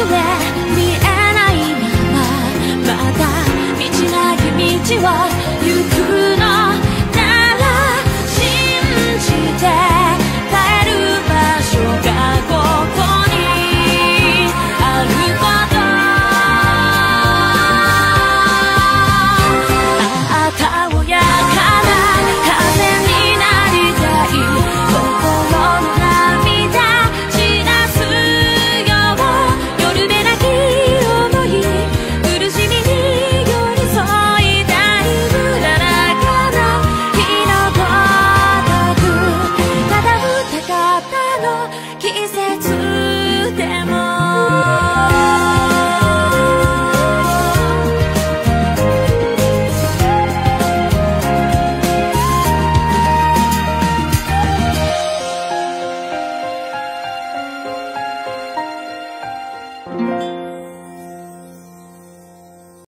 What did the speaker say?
僕は見え季節でも